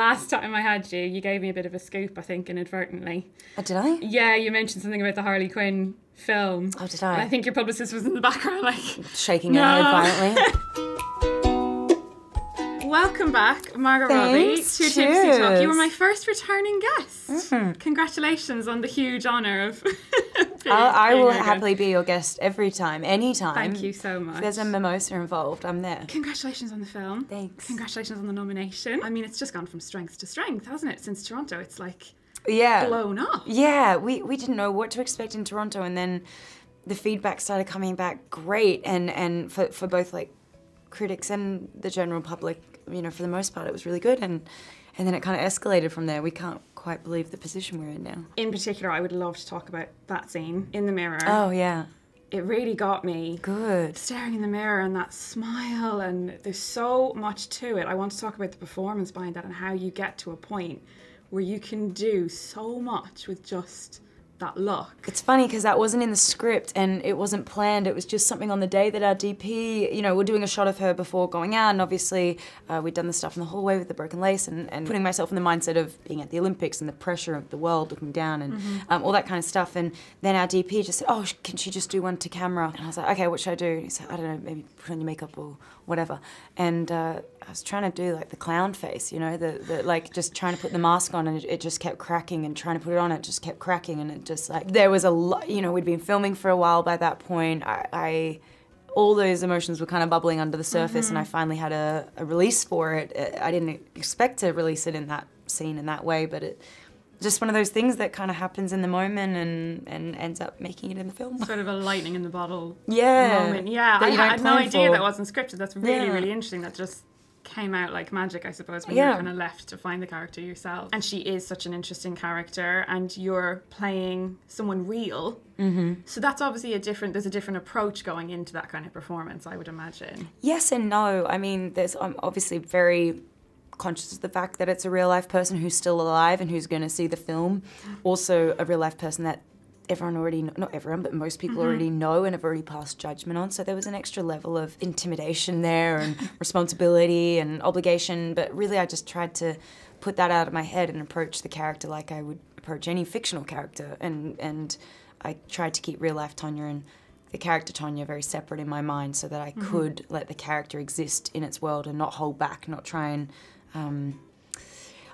Last time I had you, you gave me a bit of a scoop, I think, inadvertently. Oh, did I? Yeah, you mentioned something about the Harley Quinn film. Oh, did And I? I think your publicist was in the background, like. Shaking No. her head violently. Welcome back, Robbie, Thanks. to Tipsy Talk. You were my first returning guest. Mm-hmm. Congratulations on the huge honour of. being- I, I will happily be your guest every time, anytime. Thank you so much. If there's a mimosa involved, I'm there. Congratulations on the film. Thanks. Congratulations on the nomination. I mean, it's just gone from strength to strength, hasn't it? Since Toronto, it's like Yeah. blown up. Yeah, we, we didn't know what to expect in Toronto, and then the feedback started coming back great, and, and for, for both like critics and the general public, you know, for the most part, it was really good, and and then it kind of escalated from there. We can't quite believe the position we're in now. In particular, I would love to talk about that scene in the mirror. Oh yeah, It really got me. good. Staring in the mirror and that smile, and there's so much to it. I want to talk about the performance behind that and how you get to a point where you can do so much with just that look. It's funny because that wasn't in the script and it wasn't planned. It was just something on the day that our DP, you know, we're doing a shot of her before going out, and obviously uh, we'd done the stuff in the hallway with the broken lace and, and putting myself in the mindset of being at the Olympics and the pressure of the world looking down and um, all that kind of stuff. And then our DP just said, "Oh, can she just do one to camera?" And I was like, "Okay, what should I do?" And he said, "I don't know, maybe put on your makeup or whatever." And uh, I was trying to do like the clown face, you know, the, the like just trying to put the mask on, and it, it just kept cracking, and trying to put it on, it just kept cracking, and it just like there was a lot, you know, we'd been filming for a while by that point. I, I all those emotions were kind of bubbling under the surface, and I finally had a, a release for it. Uh, I didn't expect to release it in that scene in that way, but it just one of those things that kind of happens in the moment and and ends up making it in the film. Sort of a lightning in the bottle Yeah. moment. Yeah, I had no idea for. that wasn't scripted. That's really, Yeah. really interesting. That just came out like magic, I suppose, when Yeah. you're kind of left to find the character yourself. And she is such an interesting character, and you're playing someone real. Mm-hmm. So that's obviously a different. There's a different approach going into that kind of performance, I would imagine. Yes and no. I mean, there's I'm obviously very conscious of the fact that it's a real life person who's still alive and who's going to see the film. Also, a real life person that everyone already not everyone but most people already know and have already passed judgment on. So there was an extra level of intimidation there and responsibility and obligation. But really i just tried to put that out of my head and approach the character like i would approach any fictional character. And and i tried to keep real life tonya and the character Tonya very separate in my mind so that I could let the character exist in its world and not hold back, not try and. Um,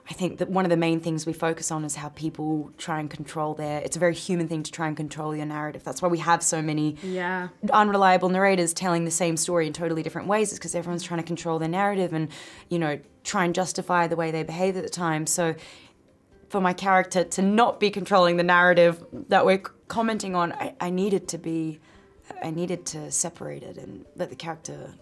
I think that one of the main things we focus on is how people try and control their. It's a very human thing to try and control your narrative. That's why we have so many Yeah. unreliable narrators telling the same story in totally different ways. It's because everyone's trying to control their narrative and, you know, try and justify the way they behave at the time. So for my character to not be controlling the narrative that we're commenting on, I, I needed to be, I needed to separate it and let the character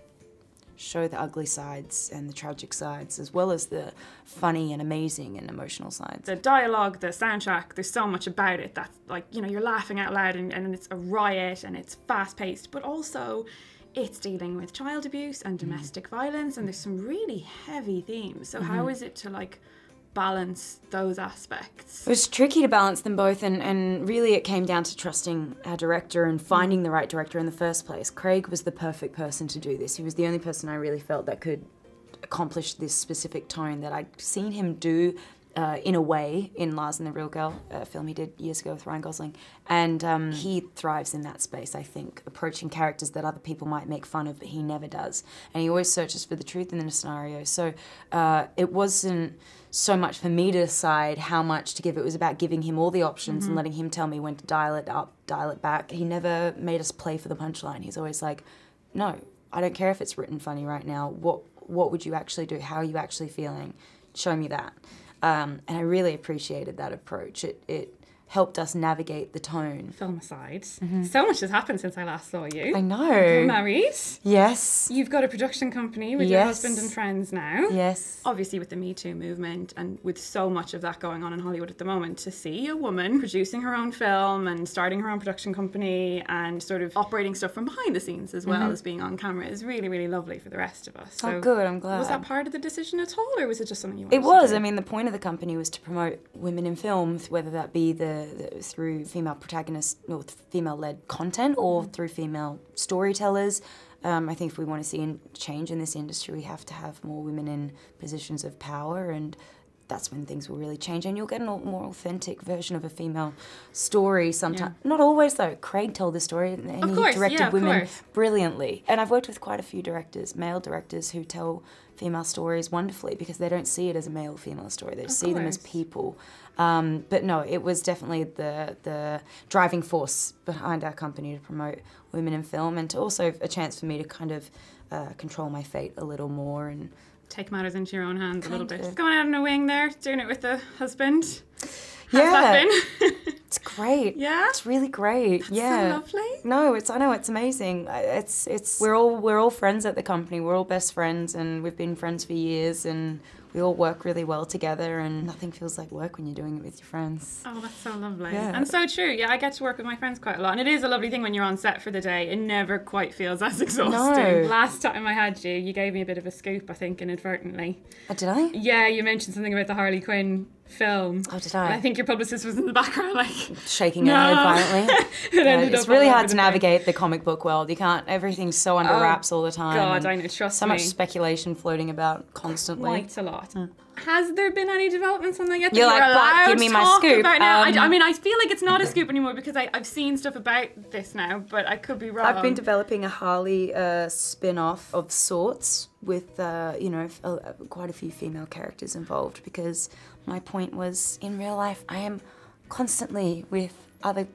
show the ugly sides and the tragic sides as well as the funny and amazing and emotional sides. the dialogue, the soundtrack, there's so much about it that like, you know, you're laughing out loud and, and it's a riot and it's fast paced, but also it's dealing with child abuse and mm-hmm. domestic violence and there's some really heavy themes. So how mm-hmm. is it to like balance those aspects? It was tricky to balance them both, and, and really it came down to trusting our director and finding the right director in the first place. Craig was the perfect person to do this. He was the only person I really felt that could accomplish this specific tone that I'd seen him do. Uh, in a way, in Lars and the Real Girl, a film he did years ago with Ryan Gosling. And um, he thrives in that space, I think, approaching characters that other people might make fun of, but he never does. And he always searches for the truth in the scenario. So uh, it wasn't so much for me to decide how much to give. It was about giving him all the options and letting him tell me when to dial it up, dial it back. He never made us play for the punchline. He's always like, no, I don't care if it's written funny right now. What what would you actually do? How are you actually feeling? Show me that. Um, and I really appreciated that approach. It it helped us navigate the tone. Film aside, so much has happened since I last saw you. I You're know. married. Yes. You've got a production company with your husband and friends now. Yes. Obviously, with the Me Too movement and with so much of that going on in Hollywood at the moment, to see a woman producing her own film and starting her own production company and sort of operating stuff from behind the scenes as well as being on camera is really, really lovely for the rest of us. Mm-hmm. Oh, good. I'm glad. Was that part of the decision at all, or was it just something you wanted It was. I mean, the point of the company was to promote women in film, whether that be the, the through female protagonists or female-led content, or through female storytellers. Um, I think if we want to see change in this industry, we have to have more women in positions of power, and that's when things will really change. And you'll get a more authentic version of a female story sometimes not always though. Craig told this story and Of he course, directed yeah, women course. brilliantly. And i've worked with quite a few directors male directors who tell female stories wonderfully because they don't see it as a male female story. They just see them as people. Um, but no it was definitely the the driving force behind our company to promote women in film and to also a chance for me to kind of uh, control my fate a little more and Take matters into your own hands a little bit. of. Going out on a wing there, doing it with the husband. How's Yeah. that been? it's great Yeah? it's really great yeah So lovely. No, it's I know it's amazing. It's it's we're all we're all friends at the company. We're all best friends, and we've been friends for years, and we all work really well together. And nothing feels like work when you're doing it with your friends. Oh, that's so lovely. Yeah. And so true. Yeah, I get to work with my friends quite a lot. And it is a lovely thing when you're on set for the day. It never quite feels as exhausting. No. Last time I had you, you gave me a bit of a scoop, I think, inadvertently. Oh, did I? Yeah, you mentioned something about the Harley Quinn film. Oh, did And I? I think your publicist was in the background, like, Shaking No. her head violently. it Yeah, ended it's up really hard to the place. navigate the comic book world. You can't. Everything's so under Oh, wraps all the time. God, I know, trust So me. much speculation floating about constantly. Quite a lot. Has there been any developments on that yet? You're like, you're "But give me my scoop." About now? I, Um, I mean, I feel like it's not a scoop anymore because I, I've seen stuff about this now, but I could be wrong. I've been developing a Harley uh, spin-off of sorts with, uh, you know, uh, quite a few female characters involved because my point was in real life I am constantly with other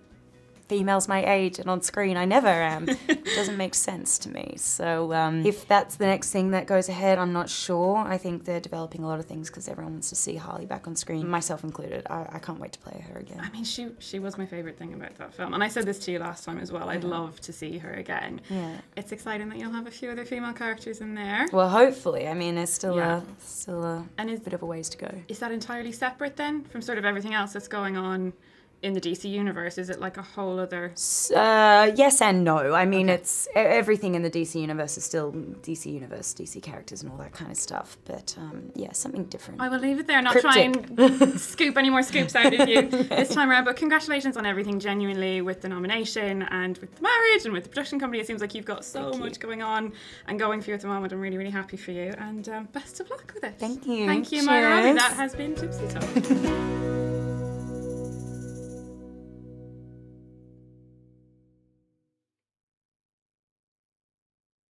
females my age and on screen I never am. it doesn't make sense to me. So um, if that's the next thing that goes ahead, I'm not sure. I think they're developing a lot of things because everyone wants to see Harley back on screen, myself included. I, I can't wait to play her again. I mean, she she was my favorite thing about that film, and I said this to you last time as well. I'd love to see her again. Yeah. It's exciting that you'll have a few other female characters in there. Well, hopefully. I mean, there's still Yeah. a still a And is bit of a ways to go. is that entirely separate then from sort of everything else that's going on in the DC universe? Is it like a whole other? Uh, yes and no. I mean, it's e- everything in the DC universe is still DC universe, DC characters, and all that kind of stuff. But um, yeah, something different. I will leave it there. Not Cryptic. try and scoop any more scoops out of you this time around. But congratulations on everything, genuinely, with the nomination and with the marriage and with the production company. It seems like you've got so Thank you. much going on and going for you at the moment. I'm really, really happy for you. And um, best of luck with it. Thank you. Thank you, Margot Robbie. That has been Tipsy Talk.